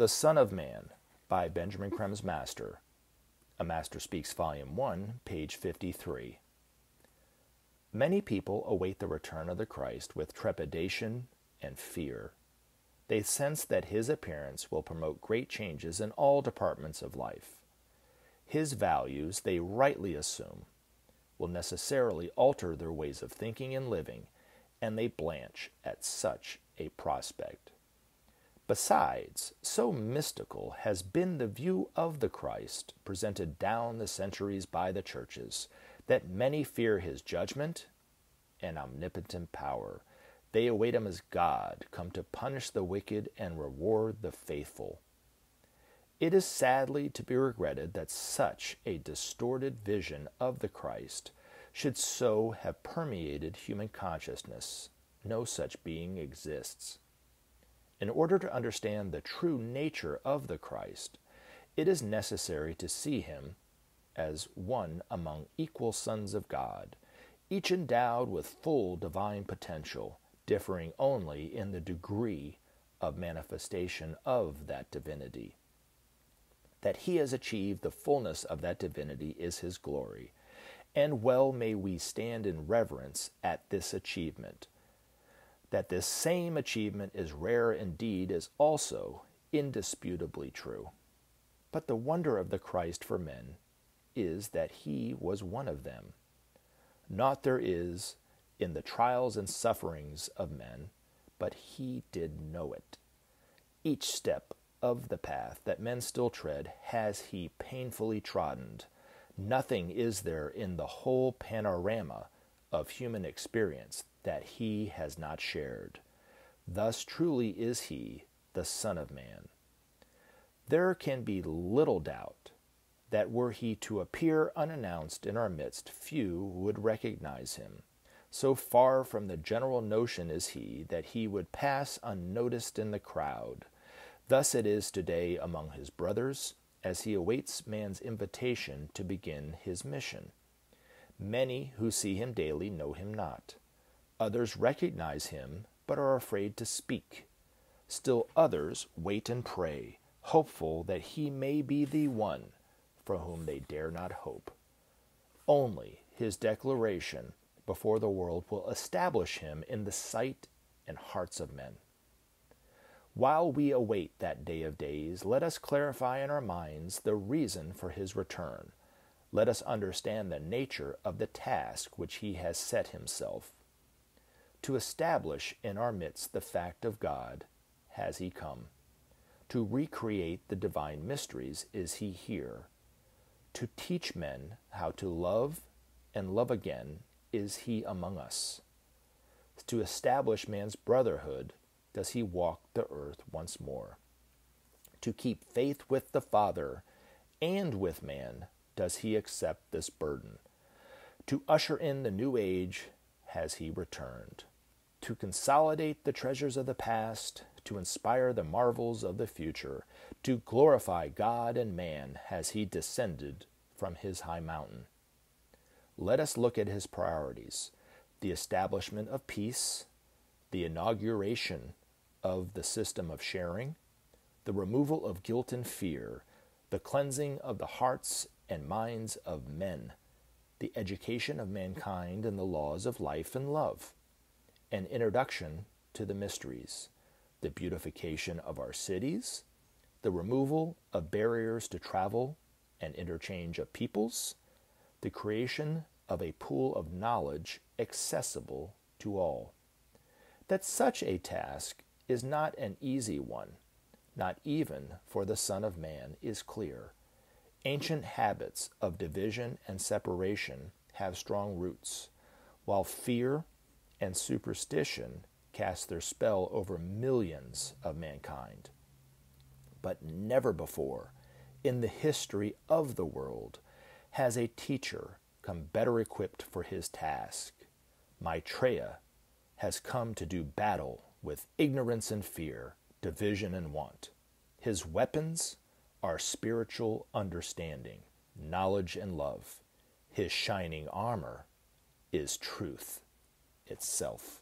The Son of Man by Benjamin Creme's Master. A Master Speaks, Volume 1, page 53. Many people await the return of the Christ with trepidation and fear. They sense that his appearance will promote great changes in all departments of life. His values, they rightly assume, will necessarily alter their ways of thinking and living, and they blanch at such a prospect. Besides, so mystical has been the view of the Christ presented down the centuries by the churches that many fear his judgment and omnipotent power. They await him as God, come to punish the wicked and reward the faithful. It is sadly to be regretted that such a distorted vision of the Christ should so have permeated human consciousness. No such being exists. In order to understand the true nature of the Christ, it is necessary to see him as one among equal sons of God, each endowed with full divine potential, differing only in the degree of manifestation of that divinity. That he has achieved the fullness of that divinity is his glory, and well may we stand in reverence at this achievement that this same achievement is rare indeed is also indisputably true. But the wonder of the Christ for men is that he was one of them. Not there is in the trials and sufferings of men, but he did know it. Each step of the path that men still tread has he painfully trodden. Nothing is there in the whole panorama of human experience that he has not shared. Thus truly is he the Son of Man. There can be little doubt that were he to appear unannounced in our midst, few would recognize him. So far from the general notion is he that he would pass unnoticed in the crowd. Thus it is today among his brothers, as he awaits man's invitation to begin his mission. Many who see him daily know him not. Others recognize him, but are afraid to speak. Still others wait and pray, hopeful that he may be the one for whom they dare not hope. Only his declaration before the world will establish him in the sight and hearts of men. While we await that day of days, let us clarify in our minds the reason for his return. Let us understand the nature of the task which he has set himself to establish in our midst the fact of God has he come. To recreate the divine mysteries is he here. To teach men how to love and love again is he among us. To establish man's brotherhood does he walk the earth once more. To keep faith with the Father and with man does he accept this burden. To usher in the new age has he returned to consolidate the treasures of the past, to inspire the marvels of the future, to glorify God and man as he descended from his high mountain. Let us look at his priorities the establishment of peace, the inauguration of the system of sharing, the removal of guilt and fear, the cleansing of the hearts and minds of men, the education of mankind in the laws of life and love an introduction to the mysteries, the beautification of our cities, the removal of barriers to travel and interchange of peoples, the creation of a pool of knowledge accessible to all. That such a task is not an easy one, not even for the Son of Man, is clear. Ancient habits of division and separation have strong roots, while fear and superstition cast their spell over millions of mankind. But never before in the history of the world has a teacher come better equipped for his task. Maitreya has come to do battle with ignorance and fear, division and want. His weapons are spiritual understanding, knowledge and love. His shining armor is truth itself.